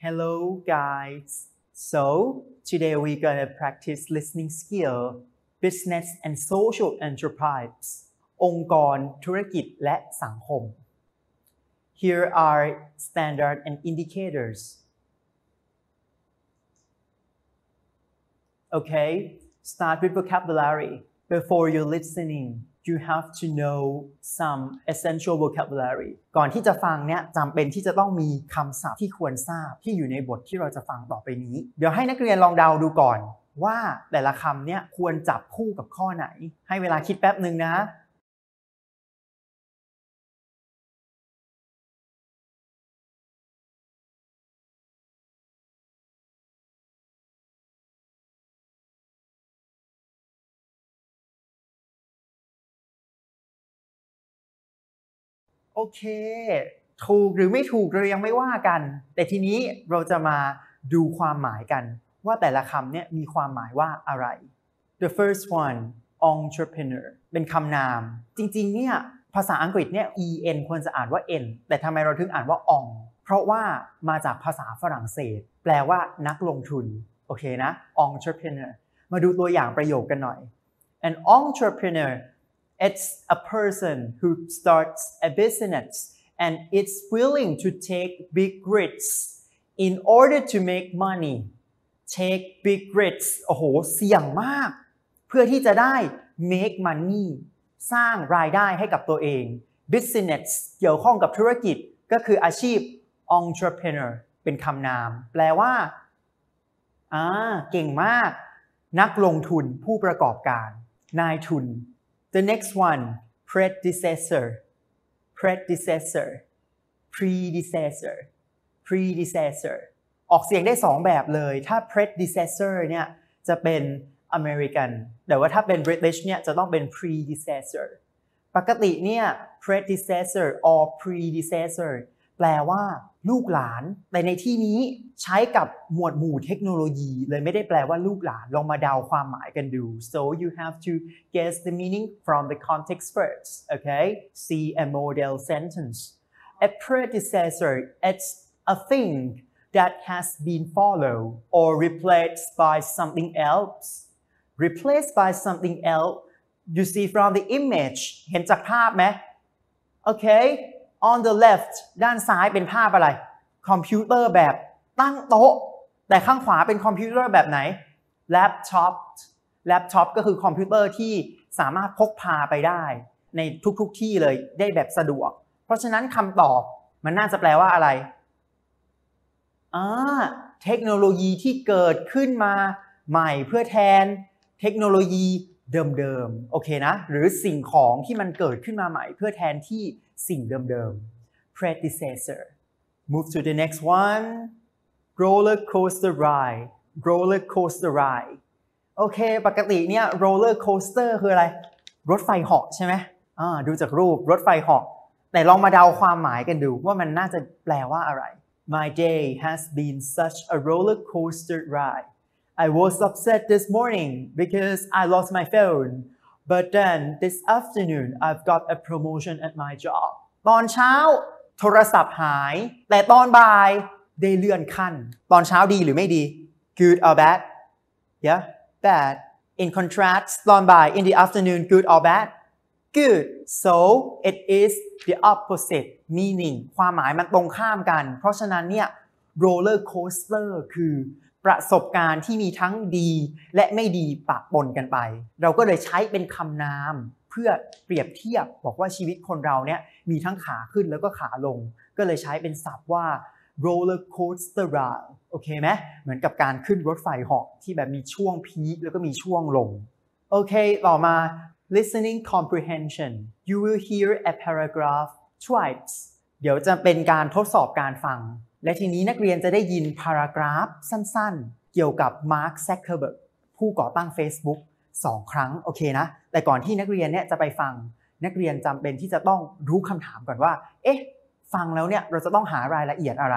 Hello guys. So today we're gonna practice listening skill, business and social enterprise, Here are standard and indicators. Okay, start with vocabulary. before you listening you have to know some essential vocabulary ก่อนที่จะฟังเนี่ยจำเป็นที่จะต้องมีคำศัพท์ ที่ควรทราบที่อยู่ในบทที่เราจะฟังต่อไปนี้ เดี๋ยวให้นักเรียนลองเดาดูก่อน ว่าแต่ละคำเนี่ยควรจับคู่กับข้อไหน ให้เวลาคิดแป๊บหนึ่งนะโอเค ถูกหรือไม่ถูกเรายังไม่ว่ากัน แต่ทีนี้เราจะมาดูความหมายกัน ว่าแต่ละคำเนี่ยมีความหมายว่าอะไร the first one entrepreneur เป็นคำนาม จริงๆ เนี่ยภาษาอังกฤษเนี่ย en ควรจะอ่านว่า n แต่ทำไมเราถึงอ่านว่า o n เพราะว่ามาจากภาษาฝรั่งเศสแปลว่านักลงทุน โอเคนะ entrepreneur มาดูตัวอย่างประโยคกันหน่อย an entrepreneur It's a person who starts a business and it's willing to take big risks in order to make money. Take big risks โอ้โห เสี่ยงมาก เพื่อที่จะได้ make money สร้างรายได้ให้กับตัวเอง business เกี่ยวข้องกับธุรกิจ ก็คืออาชีพ entrepreneur เป็นคำนาม แปลว่าอ่า เก่งมาก นักลงทุนผู้ประกอบการ นายทุน The next one, predecessor, predecessor, predecessor, predecessor ออกเสียงได้สองแบบเลย ถ้า predecessor เนี่ยจะเป็น American แต่ว่าถ้าเป็น British เนี่ยจะต้องเป็น predecessor ปกติเนี่ย predecessor or predecessor แปลว่าลูกหลาน แต่ในที่นี้ใช้กับหมวดหมู่เทคโนโลยี เลยไม่ได้แปลว่าลูกหลานลองมาเดาความหมายกันดู so you have to guess the meaning from the context first okay see a model sentence a predecessor it's a thing that has been followed or replaced by something else replaced by something else you see from the image เห็นจากภาพไหม okay on the left ด้านซ้ายเป็นภาพอะไร คอมพิวเตอร์แบบตั้งโต๊ะ แต่ข้างขวาเป็นคอมพิวเตอร์แบบไหน laptop laptop ก็คือคอมพิวเตอร์ที่สามารถพกพาไปได้ ในทุกๆทที่เลยได้แบบสะดวก เพราะฉะนั้นคำตอบ มันน่าจะแปลว่าอะไรอ่าเทคโนโลยีที่เกิดขึ้นมาใหม่เพื่อแทน เทคโนโลยีเดิมๆ โอเคนะ หรือสิ่งของที่มันเกิดขึ้นมาใหม่เพื่อแทนที่สิ่งเดิมๆ predecessor move to the next one roller coaster ride roller coaster ride โอเค ปกติเนี่ย roller coaster คืออะไร รถไฟเหาะใช่ไหมอ่าดูจากรูปรถไฟเหาะ แต่ลองมาเดาความหมายกันดูว่ามันน่าจะแปลว่าอะไร My day has been such a roller coaster ride I was upset this morning because I lost my phone but then this afternoon I've got a promotion at my job ตอนเช้าโทรศัพท์หาย แต่ตอนบ่ายได้เลื่อนขั้น ตอนเช้าดีหรือไม่ดี good or bad yeah bad in contrast ตอนบ่าย in the afternoon good or bad good so it is the opposite meaning ความหมายมันตรงข้ามกัน เพราะฉะนั้นเนี่ย roller coaster คือประสบการณ์ที่มีทั้งดีและไม่ดีปะปนกันไป เราก็เลยใช้เป็นคำนามเพื่อเปรียบเทียบบอกว่าชีวิตคนเราเนี่ยมีทั้งขาขึ้นแล้วก็ขาลง ก็เลยใช้เป็นศัพท์ว่า roller coaster ride โอเคไหมเหมือนกับการขึ้นรถไฟหอกที่แบบมีช่วงพีคแล้วก็มีช่วงลง โอเคต่อมา listening comprehension you will hear a paragraph twice เดี๋ยวจะเป็นการทดสอบการฟังและทีนี้นักเรียนจะได้ยินพารากราฟสั้น ๆ เกี่ยวกับมาร์คแซคเคอร์เบิร์กผู้ก่อตั้ง Facebook 2 ครั้งโอเคนะแต่ก่อนที่นักเรียนเนี่ยจะไปฟัง นักเรียนจำเป็นที่จะต้องรู้คำถามก่อนว่าเอ๊ะฟังแล้วเนี่ยเราจะต้องหารายละเอียดอะไร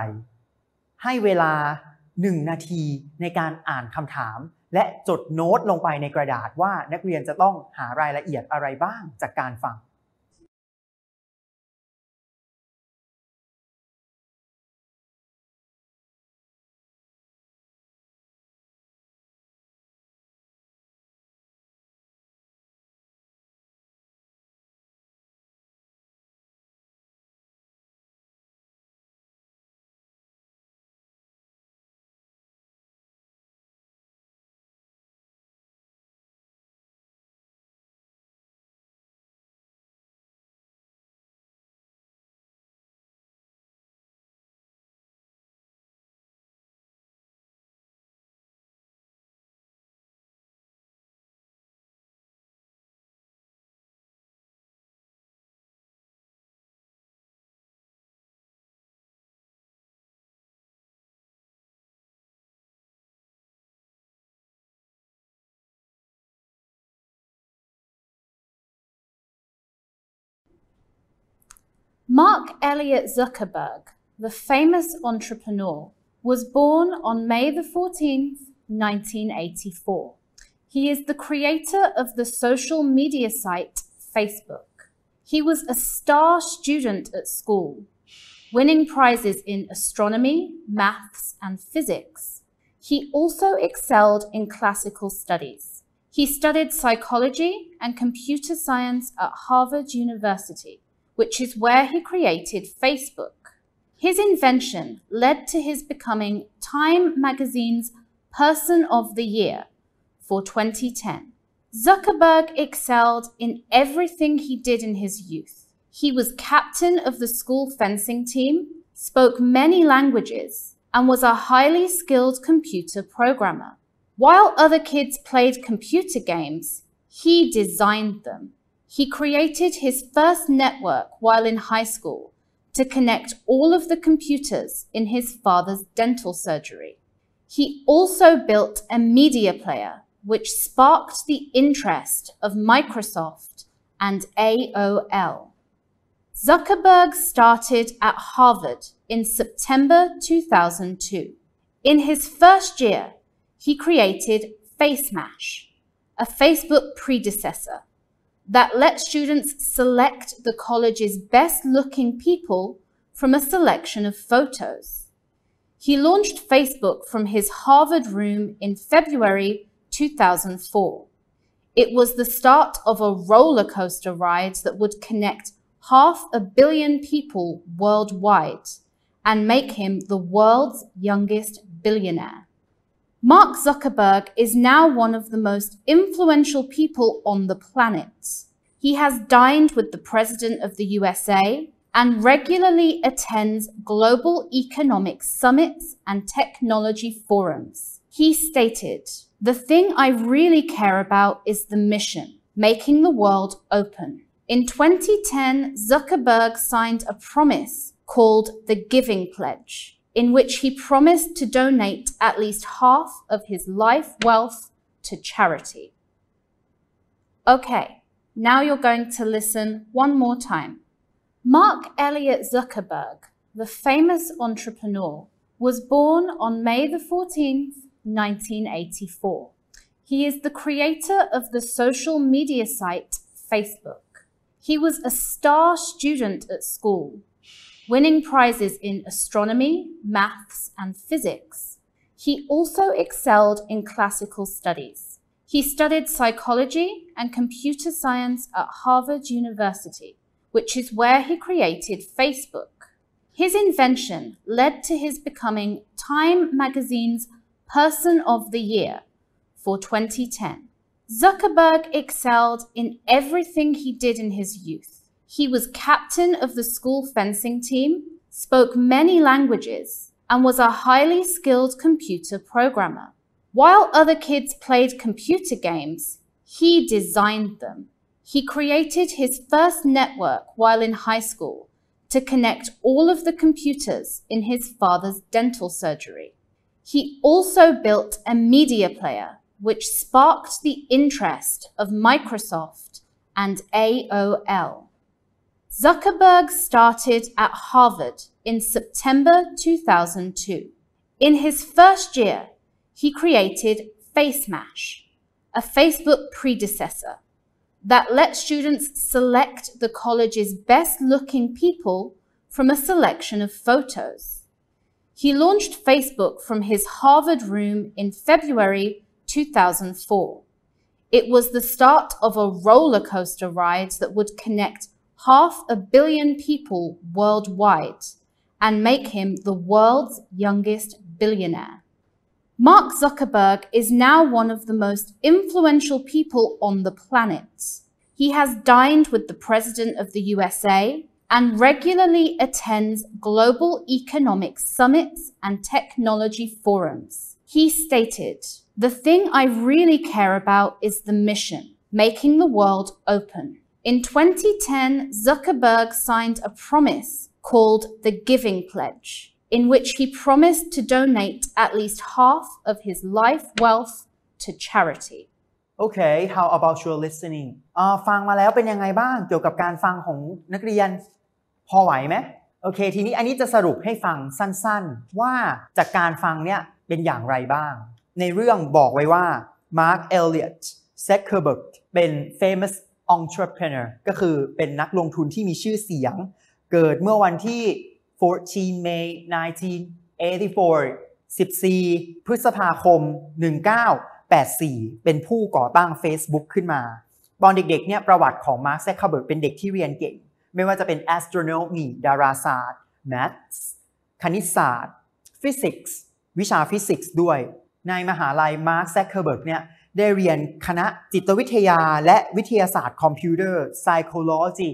ให้เวลา 1 นาทีในการอ่านคำถาม และจดโน้ตลงไปในกระดาษว่า นักเรียนจะต้องหารายละเอียดอะไรบ้างจากการฟัง Mark Elliott Zuckerberg, the famous entrepreneur, was born on May the 14th, 1984. He is the creator of the social media site Facebook. He was a star student at school, winning prizes in astronomy, maths, and physics. He also excelled in classical studies. He studied psychology and computer science at Harvard University which is where he created Facebook. His invention led to his becoming Time magazine's Person of the Year for 2010. Zuckerberg excelled in everything he did in his youth. He was captain of the school fencing team, spoke many languages, and was a highly skilled computer programmer. While other kids played computer games, he designed them he created his first network while in high school to connect all of the computers in his father's dental surgery. He also built a media player, which sparked the interest of Microsoft and AOL. Zuckerberg started at Harvard in September 2002. In his first year, he created FaceMash, a Facebook predecessor that let students select the college's best looking people from a selection of photos. He launched Facebook from his Harvard room in February 2004. It was the start of a roller coaster ride that would connect half a billion people worldwide and make him the world's youngest billionaire. Mark Zuckerberg is now one of the most influential people on the planet. He has dined with the President of the USA and regularly attends global economic summits and technology forums. He stated, The thing I really care about is the mission, making the world open. In 2010, Zuckerberg signed a promise called the Giving Pledge in which he promised to donate at least half of his life wealth to charity. Okay, now you're going to listen one more time. Mark Elliot Zuckerberg, the famous entrepreneur, was born on May the 14th, 1984. He is the creator of the social media site Facebook. He was a star student at school winning prizes in astronomy, maths, and physics. He also excelled in classical studies. He studied psychology and computer science at Harvard University, which is where he created Facebook. His invention led to his becoming Time magazine's Person of the Year for 2010. Zuckerberg excelled in everything he did in his youth. He was captain of the school fencing team, spoke many languages, and was a highly skilled computer programmer. While other kids played computer games, he designed them. He created his first network while in high school to connect all of the computers in his father's dental surgery. He also built a media player, which sparked the interest of Microsoft and AOL. Zuckerberg started at Harvard in September 2002. In his first year, he created FaceMash, a Facebook predecessor that let students select the college's best looking people from a selection of photos. He launched Facebook from his Harvard room in February 2004. It was the start of a roller coaster ride that would connect half a billion people worldwide and make him the world's youngest billionaire. Mark Zuckerberg is now one of the most influential people on the planet. He has dined with the President of the USA and regularly attends global economic summits and technology forums. He stated, The thing I really care about is the mission, making the world open. In 2010, Zuckerberg signed a promise called the Giving Pledge, in which he promised to donate at least half of his life wealth to charity. Okay, how about your listening? ฟังมาแล้วเป็นยังไงบ้างเกี่ยวกับการฟังของนักเรียนพอไหวไหมโอเคทีนี้อันนี้จะสรุปให้ฟังสั้นๆ ว่าจากการฟังเนี่ยเป็นอย่างไรบ้าง ในเรื่องบอกไว้ว่ามาร์คเอลเลียตเซคเคอร์เบิร์กเป็น famous entrepreneur ก็คือเป็นนักลงทุนที่มีชื่อเสียง เกิดเมื่อวันที่ 14 May 1984 14 พฤษภาคม 1984 เป็นผู้ก่อตั้ง Facebook ขึ้นมา ตอนเด็กๆ เนี่ยประวัติของมาร์คแซคเคเบิร์กเป็นเด็กที่เรียนเก่ง ไม่ว่าจะเป็น astronomy ดาราศาสตร์ maths คณิตศาสตร์ physics วิชาฟิสิกส์ด้วย ในมหาลัยมาร์คแซคเคเบิร์กเนี่ยได้เรียนคณะจิตวิทยาและวิทยาศาสตร์คอมพิวเตอร์ psychology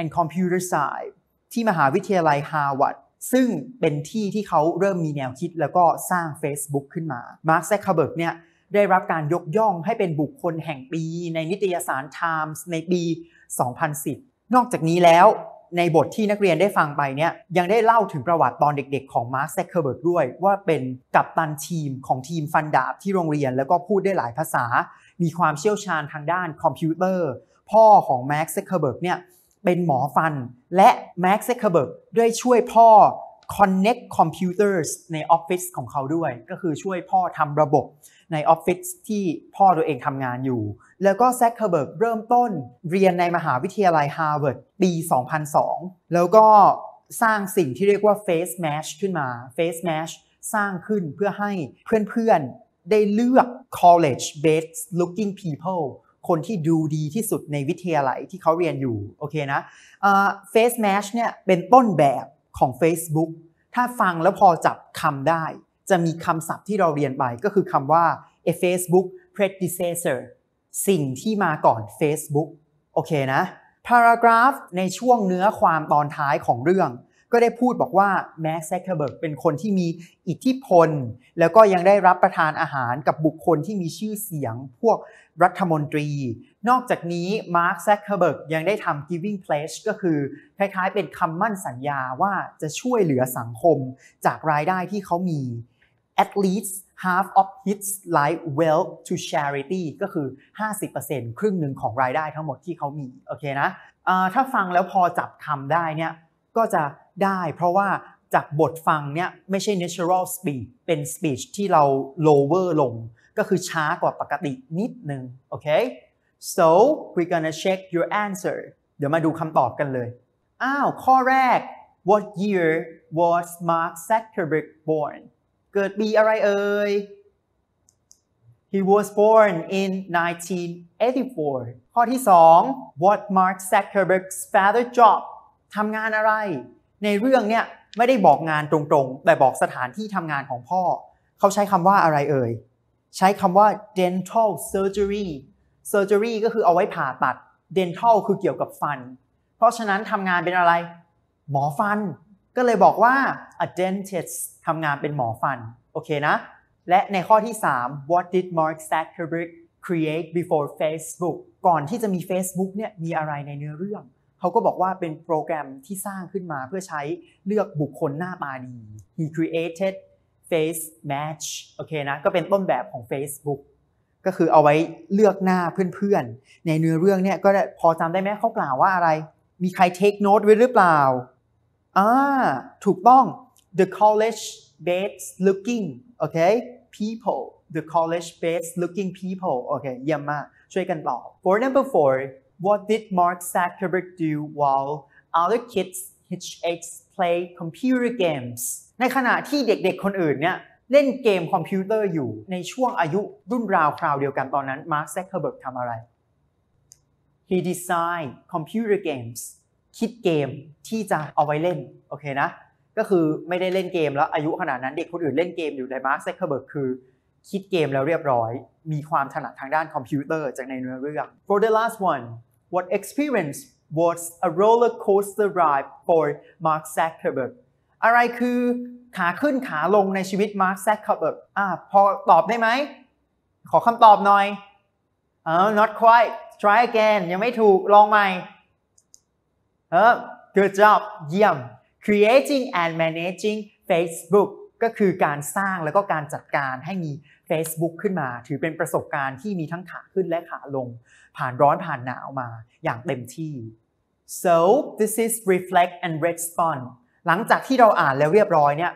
and computer science ที่มหาวิทยาลัยฮาร์วาร์ด ซึ่งเป็นที่ที่เขาเริ่มมีแนวคิด แล้วก็สร้าง Facebook ขึ้นมา มาร์คแซคเคเบิร์ก เนี่ย ได้รับการยกย่องให้เป็นบุคคลแห่งปีในนิตยสาร Times ในปี 2010 นอกจากนี้แล้วในบทที่นักเรียนได้ฟังไปเนี่ยยังได้เล่าถึงประวัติตอนเด็กๆของมาร์คแซคเคอร์เบิร์กด้วย ว่าเป็นกัปตันทีมของทีมฟันดาบที่โรงเรียนแล้วก็พูดได้หลายภาษา มีความเชี่ยวชาญทางด้านคอมพิวเตอร์ พ่อของมาร์คแซคเคอร์เบิร์กเนี่ยเป็นหมอฟันและแม็กซ์เแซคเคอร์เบิร์กได้ช่วยพ่อ Connect Computers ในออฟฟิศของเขาด้วย ก็คือช่วยพ่อทำระบบในออฟฟิศที่พ่อตัวเองทำงานอยู่ แล้วก็แซคเคอร์เบิร์กเริ่มต้นเรียนในมหาวิทยาลัยฮาร์วาร์ดปี 2002 แล้วก็สร้างสิ่งที่เรียกว่า Face Match ขึ้นมา Face Match สร้างขึ้นเพื่อให้เพื่อนๆ ได้เลือก college based looking people คนที่ดูดีที่สุดในวิทยาลัยที่เขาเรียนอยู่ โอเคนะ uh, face match เนี่ยเป็นต้นแบบของ Facebook ถ้าฟังแล้วพอจับคำได้ จะมีคำศัพท์ที่เราเรียนไปก็คือคำว่า a Facebook predecessor สิ่งที่มาก่อน Facebook โอเคนะ paragraph ในช่วงเนื้อความตอนท้ายของเรื่องก็ได้พูดบอกว่าแม็กซ์แซคเคเบิร์กเป็นคนที่มีอิทธิพล แล้วก็ยังได้รับประทานอาหารกับบุคคลที่มีชื่อเสียงพวกรัฐมนตรี นอกจากนี้มาร์คแซคเคเบิร์กยังได้ทำ giving pledge ก็คือ คล้ายๆ เป็นคำมั่นสัญญาว่าจะช่วยเหลือสังคมจากรายได้ที่เขามี at least half of his life wealth to charity ก็คือ 50%ครึ่งหนึ่งของรายได้ทั้งหมดที่เขามีโอเคนะถ้าฟังแล้วพอจับคำได้เนี่ยก็จะได้ เพราะว่าจากบทฟังเนี่ยไม่ใช่ natural speech เป็น speech ที่เรา lower ลง ก็คือช้ากว่าปกตินิดนึงโอเค so we're gonna check your answer เดี๋ยวมาดูคำตอบกันเลย อ้าว ข้อแรก what year was Mark Zuckerberg born เกิดปีอะไรเอ่ย He was born in 1984 ข้อที่ 2 What Mark Zuckerberg's father job ทำงานอะไรในเรื่องเนี่ยไม่ได้บอกงานตรงๆ แต่บอกสถานที่ทำงานของพ่อ เขาใช้คำว่าอะไรเอ่ย ใช้คำว่า dental surgery surgery ก็คือเอาไว้ผ่าตัด dental คือเกี่ยวกับฟัน เพราะฉะนั้นทำงานเป็นอะไร หมอฟัน ก็เลยบอกว่า a dentist ทำงานเป็นหมอฟันโอเคนะและในข้อที่ 3 what did Mark Zuckerberg create before Facebook ก่อนที่จะมี Facebook เนี่ยมีอะไรในเนื้อเรื่องเขาก็บอกว่าเป็นโปรแกรมที่สร้างขึ้นมาเพื่อใช้เลือกบุคคลหน้าตาดี he created face match โอเคนะก็เป็นต้นแบบของ Facebook ก็คือเอาไว้เลือกหน้าเพื่อนๆ ในเนื้อเรื่องเนี่ยก็พอจำได้ไหมเขากล่าวว่าอะไร มีใคร take note ไว้หรือเปล่า อ่า ถูกต้อง the college best looking โอเค people the college best looking people โอเคเยี่ยมมากช่วยกันตอบ for number four What did Mark Zuckerberg do while other kids his age play computer games ในขณะที่เด็กๆคนอื่นเนี่ย เล่นเกมคอมพิวเตอร์อยู่ในช่วงอายุรุ่นราวคราวเดียวกันตอนนั้น Mark Zuckerberg ทำอะไร He designed computer games คิดเกมที่จะเอาไว้เล่น โอเคนะ ก็คือไม่ได้เล่นเกมแล้วอายุขนาดนั้นเด็กคนอื่นเล่นเกมอยู่แต่มาร์ค u ซคเคอร์เบิร์กคือ คิดเกมแล้วเรียบร้อย มีความถนัดทางด้านคอมพิวเตอร์จากในเนื้อเรื่อง For the last one what experience was a roller coaster ride for Mark Zuckerberg อะไรคือขาขึ้นขาลงในชีวิต Mark Zuckerberg อ่าพอตอบได้ไหม ขอคำตอบหน่อยอ่อ not quite try again ยังไม่ถูก ลองใหม่เออ good job เยี่ยม creating and managing Facebook ก็คือการสร้างแล้วก็การจัดการให้มี Facebook ขึ้นมา ถือเป็นประสบการณ์ที่มีทั้งขาขึ้นและขาลง ผ่านร้อนผ่านหนาวมาอย่างเต็มที่ so this is reflect and respond หลังจากที่เราอ่านแล้วเรียบร้อยเนี่ย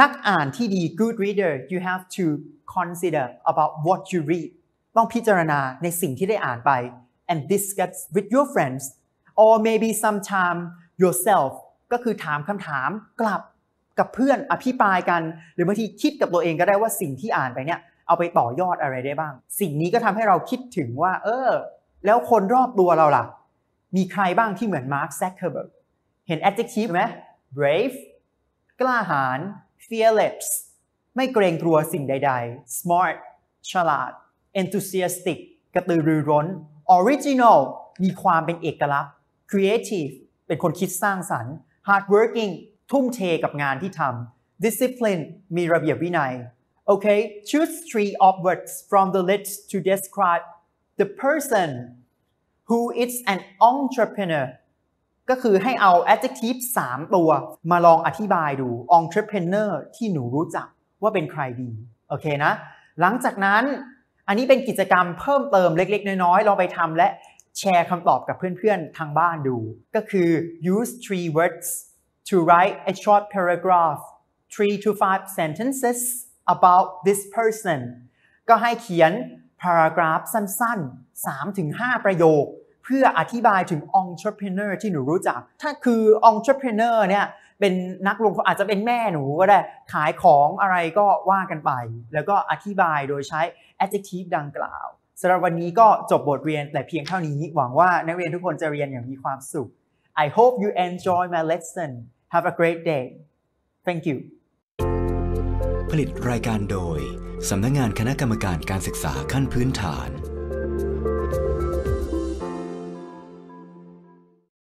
นักอ่านที่ดี good reader you have to consider about what you read ต้องพิจารณาในสิ่งที่ได้อ่านไป and discuss with your friends or maybe sometime yourself ก็คือถามคำถามกลับกับเพื่อนอภิปรายกันหรือบางทีคิดกับตัวเองก็ได้ว่าสิ่งที่อ่านไปเนี่ย เอาไปต่อยอดอะไรได้บ้าง สิ่งนี้ก็ทำให้เราคิดถึงว่า เออ แล้วคนรอบตัวเราล่ะ มีใครบ้างที่เหมือนมาร์คแซคเคอร์เบิร์กเห็น adjective ไหม brave กล้าหาญ fearless ไม่เกรงกลัวสิ่งใด ๆ smart ฉลาด enthusiastic กระตือรือร้น original มีความเป็นเอกลักษณ์ creative เป็นคนคิดสร้างสรรค์ hardworking ทุ่มเทกับงานที่ทำ discipline มีระเบียบวินัย okay choose three u p w o r d s from the list to describe the person who is an entrepreneur ก็คือให้เอา adjective 3 ตัวมาลองอธิบายดู entrepreneur ที่หนูรู้จักว่าเป็นใครดี โอเคนะ หลังจากนั้นอันนี้เป็นกิจกรรมเพิ่มเติมเล็กๆ น้อย ๆ ลองไปทำและแชร์คำตอบกับเพื่อนๆทางบ้านดู ก็คือ use three words to write a short paragraph three to five sentences about this person ก็ให้เขียน paragraph สั้นๆ3ถึง5ประโยค เพื่ออธิบายถึง entrepreneur ที่หนูรู้จัก ถ้าคือ entrepreneur เนี่ย เป็นนักลงทุนอาจจะเป็นแม่หนูก็ได้ ขายของอะไรก็ว่ากันไป แล้วก็อธิบายโดยใช้ adjective ดังกล่าว สำหรับวันนี้ก็จบบทเรียนแต่เพียงเท่านี้ หวังว่านักเรียนทุกคนจะเรียนอย่างมีความสุข I hope you enjoy my lesson Have a great day Thank you ผลิตรายการโดยสำนักงงานคณะกรรมการการศึกษาขั้นพื้นฐาน